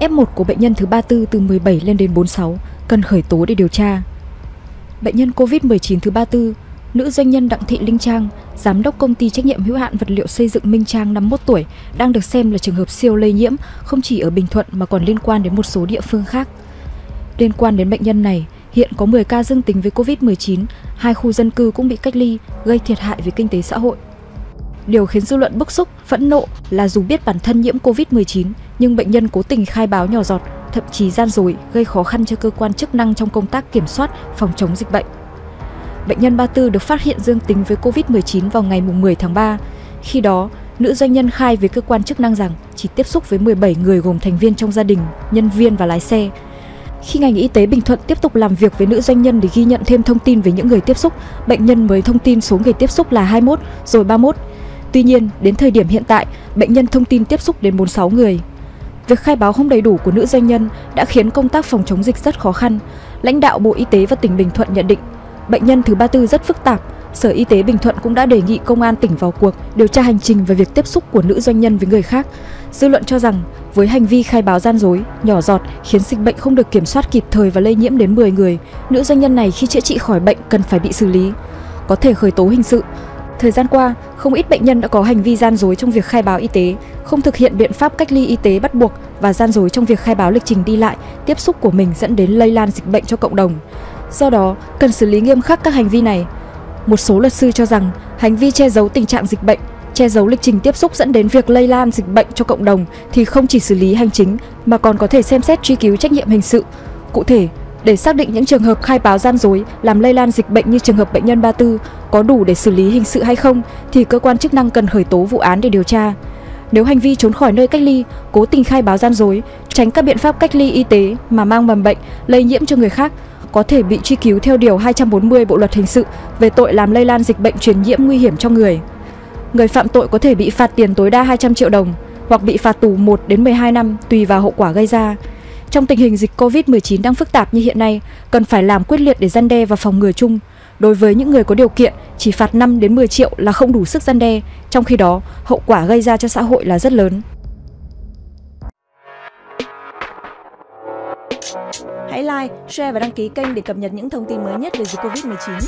F1 của bệnh nhân thứ 34 từ 17 lên đến 46 cần khởi tố để điều tra. Bệnh nhân COVID-19 thứ 34, nữ doanh nhân Đặng Thị Linh Trang, giám đốc công ty trách nhiệm hữu hạn vật liệu xây dựng Minh Trang 51 tuổi, đang được xem là trường hợp siêu lây nhiễm không chỉ ở Bình Thuận mà còn liên quan đến một số địa phương khác. Liên quan đến bệnh nhân này, hiện có 10 ca dương tính với COVID-19, hai khu dân cư cũng bị cách ly, gây thiệt hại về kinh tế xã hội. Điều khiến dư luận bức xúc, phẫn nộ là dù biết bản thân nhiễm COVID-19, nhưng bệnh nhân cố tình khai báo nhỏ giọt, thậm chí gian dối, gây khó khăn cho cơ quan chức năng trong công tác kiểm soát, phòng chống dịch bệnh. Bệnh nhân 34 được phát hiện dương tính với COVID-19 vào ngày 10 tháng 3. Khi đó, nữ doanh nhân khai với cơ quan chức năng rằng chỉ tiếp xúc với 17 người gồm thành viên trong gia đình, nhân viên và lái xe. Khi ngành y tế Bình Thuận tiếp tục làm việc với nữ doanh nhân để ghi nhận thêm thông tin về những người tiếp xúc, bệnh nhân mới thông tin số người tiếp xúc là 21 rồi 31. Tuy nhiên, đến thời điểm hiện tại, bệnh nhân thông tin tiếp xúc đến 46 người. Việc khai báo không đầy đủ của nữ doanh nhân đã khiến công tác phòng chống dịch rất khó khăn. Lãnh đạo Bộ Y tế và tỉnh Bình Thuận nhận định, bệnh nhân thứ 34 rất phức tạp. Sở Y tế Bình Thuận cũng đã đề nghị công an tỉnh vào cuộc điều tra hành trình về việc tiếp xúc của nữ doanh nhân với người khác. Dư luận cho rằng với hành vi khai báo gian dối, nhỏ giọt khiến dịch bệnh không được kiểm soát kịp thời và lây nhiễm đến 10 người, nữ doanh nhân này khi chữa trị khỏi bệnh cần phải bị xử lý, có thể khởi tố hình sự. Thời gian qua, không ít bệnh nhân đã có hành vi gian dối trong việc khai báo y tế, không thực hiện biện pháp cách ly y tế bắt buộc và gian dối trong việc khai báo lịch trình đi lại, tiếp xúc của mình dẫn đến lây lan dịch bệnh cho cộng đồng. Do đó, cần xử lý nghiêm khắc các hành vi này. Một số luật sư cho rằng hành vi che giấu tình trạng dịch bệnh, che giấu lịch trình tiếp xúc dẫn đến việc lây lan dịch bệnh cho cộng đồng thì không chỉ xử lý hành chính mà còn có thể xem xét truy cứu trách nhiệm hình sự. Cụ thể, để xác định những trường hợp khai báo gian dối làm lây lan dịch bệnh như trường hợp bệnh nhân 34 có đủ để xử lý hình sự hay không thì cơ quan chức năng cần khởi tố vụ án để điều tra. Nếu hành vi trốn khỏi nơi cách ly, cố tình khai báo gian dối, tránh các biện pháp cách ly y tế mà mang mầm bệnh, lây nhiễm cho người khác có thể bị truy cứu theo điều 240 Bộ luật hình sự về tội làm lây lan dịch bệnh truyền nhiễm nguy hiểm cho người. Người phạm tội có thể bị phạt tiền tối đa 200 triệu đồng hoặc bị phạt tù 1 đến 12 năm tùy vào hậu quả gây ra. Trong tình hình dịch COVID-19 đang phức tạp như hiện nay, cần phải làm quyết liệt để gian đe và phòng ngừa chung. Đối với những người có điều kiện, chỉ phạt 5 đến 10 triệu là không đủ sức gian đe, trong khi đó hậu quả gây ra cho xã hội là rất lớn. Hãy like, share và đăng ký kênh để cập nhật những thông tin mới nhất về dịch COVID-19.